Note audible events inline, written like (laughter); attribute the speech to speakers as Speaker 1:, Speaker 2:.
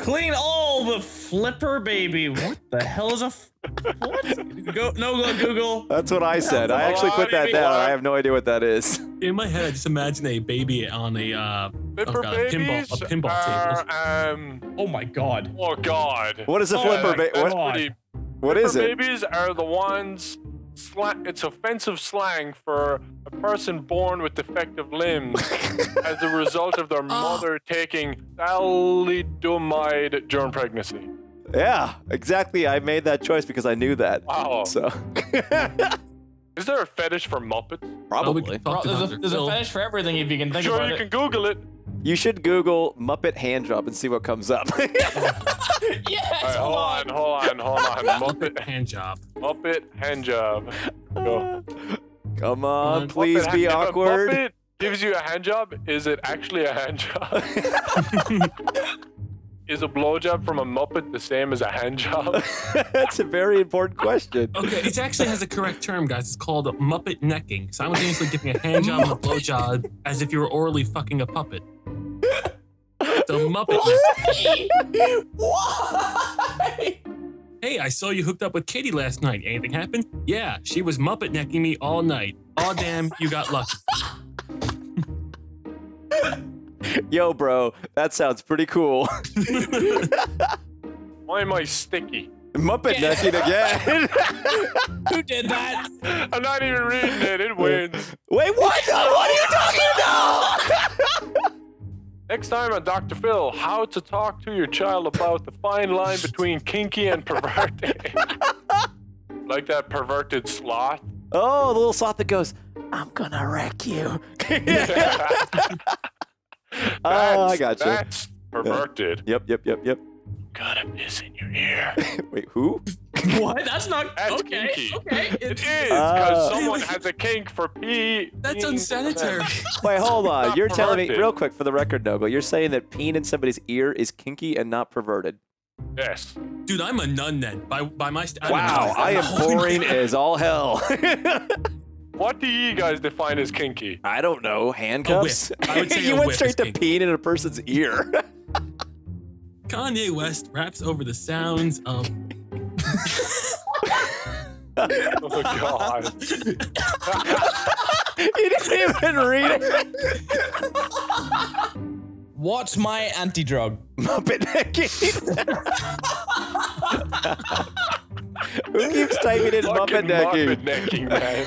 Speaker 1: Clean all the flipper, baby. What the hell is a f- what? Go no go Google.
Speaker 2: That's what I said. I actually put that down. I have no idea what that is.
Speaker 3: In my head, I just imagine a baby on a uh,
Speaker 4: Flipper
Speaker 3: oh God, pinball, a pinball table.
Speaker 4: um,
Speaker 1: Oh my god.
Speaker 4: oh god.
Speaker 2: What is a
Speaker 1: Oh
Speaker 2: flipper?
Speaker 1: my
Speaker 2: Ba- what,
Speaker 4: Pretty-
Speaker 2: what is
Speaker 4: flipper
Speaker 2: it?
Speaker 4: babies are the ones. Slang, it's offensive slang for a person born with defective limbs (laughs) as a result of their ah. mother taking thalidomide during pregnancy.
Speaker 2: Yeah, exactly. I made that choice because I knew that.
Speaker 4: Wow.
Speaker 2: So (laughs)
Speaker 4: Is there a fetish for Muppets?
Speaker 3: Well, we
Speaker 2: probably
Speaker 3: can talk to
Speaker 1: There's a, there's a fetish for everything if you can think
Speaker 4: Sure,
Speaker 1: about
Speaker 4: you can Google it.
Speaker 2: You should Google Muppet hand job and see what comes up. (laughs)
Speaker 1: yes,
Speaker 4: Alright,
Speaker 1: hold
Speaker 4: hold
Speaker 1: on.
Speaker 4: on, hold on, hold on. (laughs) Muppet,
Speaker 3: hand job.
Speaker 4: Muppet hand job. Go.
Speaker 2: Come on,
Speaker 3: Muppet
Speaker 2: please
Speaker 4: Muppet
Speaker 2: be
Speaker 4: hand- if a
Speaker 2: awkward.
Speaker 4: Muppet gives you a hand job. Is it actually a hand job? (laughs) Is a blowjob from a Muppet the same as a hand job?
Speaker 2: That's a very important question.
Speaker 3: Okay, it actually has a correct term, guys. It's called Muppet necking. Simultaneously giving a hand job and a blowjob as if you were orally fucking a puppet. The Muppet.
Speaker 1: Why?
Speaker 3: Hey, I saw you hooked up with Katie last night. Anything happened? Yeah, she was Muppet necking me all night. Oh damn, you got lucky.
Speaker 2: Yo, bro, that sounds pretty cool.
Speaker 4: Why am I sticky?
Speaker 2: Muppet necking again.
Speaker 1: Who did that?
Speaker 4: I'm not even reading it. It wins.
Speaker 2: Wait, what? What are you talking about?
Speaker 4: Next time on Dr. Phil, how to talk to your child about the fine line between kinky and perverted. (laughs) like that perverted sloth.
Speaker 2: Oh, the little sloth that goes, I'm gonna wreck you. (laughs) (laughs) oh, I got you.
Speaker 4: That's perverted.
Speaker 2: Yep, yep, yep, yep.
Speaker 4: Gotta piss in your (laughs) ear.
Speaker 2: Wait, who? (laughs)
Speaker 1: What? That's not
Speaker 4: That's
Speaker 1: okay.
Speaker 4: kinky.
Speaker 1: Okay.
Speaker 4: It is
Speaker 1: It's,
Speaker 4: because
Speaker 2: Ah.
Speaker 4: someone has a kink for pee.
Speaker 3: That's unsanitary. (laughs)
Speaker 2: Wait, hold on. You're telling me, real quick for the record, Nogla, you're saying that peeing in somebody's ear is kinky and not perverted.
Speaker 4: Yes.
Speaker 3: Dude, I'm a nun then. By by my st- I'm
Speaker 2: Wow. I am boring as all hell.
Speaker 4: What do you guys define as kinky?
Speaker 2: I don't know. Handcuffs?
Speaker 3: I would say
Speaker 2: you went
Speaker 3: whip
Speaker 2: straight
Speaker 3: is
Speaker 2: to
Speaker 3: kinky.
Speaker 2: peeing in a person's ear.
Speaker 3: Kanye West raps over the sounds of (laughs)
Speaker 4: Oh god. (laughs)
Speaker 2: you didn't even read it.
Speaker 1: What's my anti-drug?
Speaker 2: Muppet necking. Who keeps typing in Muppet necking?
Speaker 4: Muppet necking, man.